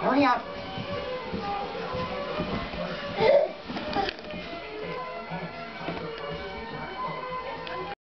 Hurry up.